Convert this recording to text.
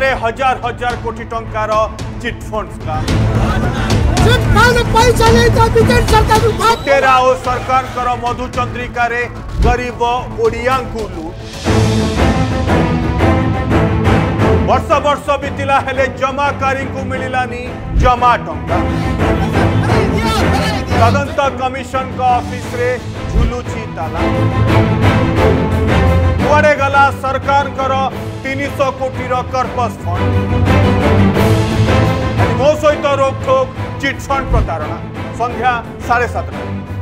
रे हजार हजार कोटी टंकार चिटफंड स्कैम सरकार मधुचंद्रिका गरीब ओडिया वर्ष वर्ष बीतला हेले जमाकारी को मिललानी जमा टंका तदंत कमिशन का ऑफिस रे झुलुची ताला गला सरकार তিনিশহ কোটির କର୍ପସ୍ ଫଣ୍ଡ ମୋ ସହିତ ରୋକଠୋକ ଚିଟ୍ଫଣ୍ଡ ପ୍ରତାରଣା ସନ୍ଧ୍ୟା ସାଢ଼େ ସାତଟା